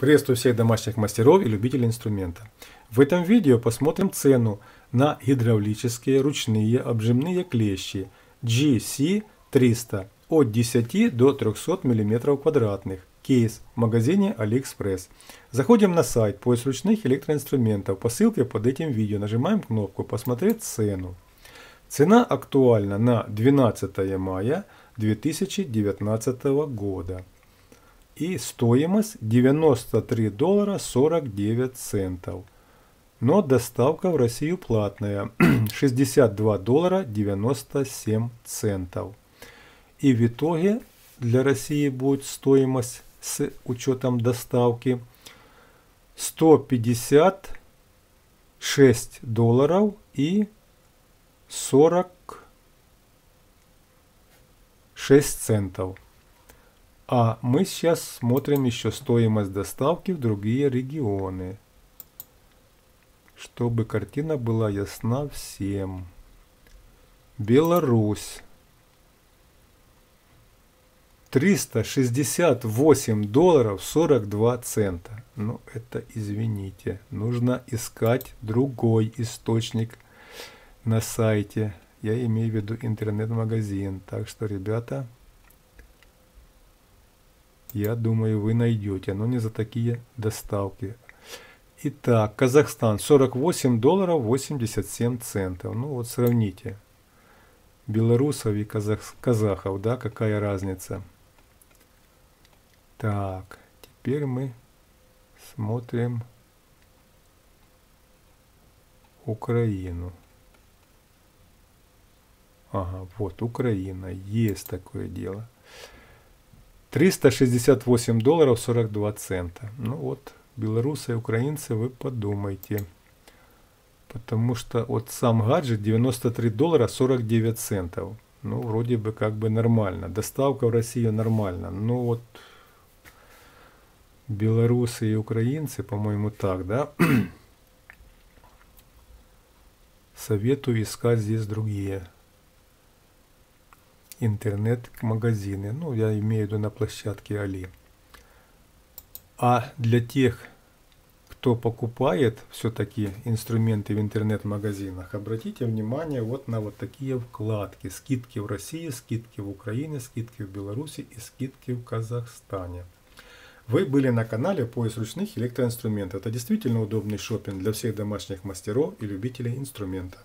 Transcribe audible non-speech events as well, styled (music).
Приветствую всех домашних мастеров и любителей инструмента. В этом видео посмотрим цену на гидравлические ручные обжимные клещи GC300 от 10 до 300 мм квадратных. Кейс в магазине AliExpress. Заходим на сайт поиск ручных электроинструментов по ссылке под этим видео. Нажимаем кнопку «Посмотреть цену». Цена актуальна на 12 мая 2019 года и стоимость 93 доллара 49 центов. Но доставка в Россию платная (clears throat) 62 доллара 97 центов. И в итоге для России будет стоимость с учетом доставки 156 долларов и 46 центов. А мы сейчас смотрим еще стоимость доставки в другие регионы. Чтобы картина была ясна всем. Беларусь. 368 долларов 42 цента. Ну, это извините. Нужно искать другой источник на сайте. Я имею в виду интернет-магазин. Так что, ребята, я думаю, вы найдете, но не за такие доставки. Итак, Казахстан 48 долларов 87 центов. Ну вот сравните. Белорусов и казах, казахов, да, какая разница. Так, теперь мы смотрим Украину. Ага, вот Украина, есть такое дело. 368 долларов 42 цента. Ну вот, белорусы и украинцы, вы подумайте. Потому что вот сам гаджет 93 доллара 49 центов. Ну, вроде бы как бы нормально. Доставка в Россию нормально. Но вот белорусы и украинцы, по-моему, так, да? (clears throat) Советую искать здесь другие интернет-магазины. Ну, я имею в виду на площадке Али. А для тех, кто покупает все-таки инструменты в интернет-магазинах, обратите внимание вот на вот такие вкладки. Скидки в России, скидки в Украине, скидки в Беларуси и скидки в Казахстане. Вы были на канале поиск ручных электроинструментов. Это действительно удобный шопинг для всех домашних мастеров и любителей инструмента.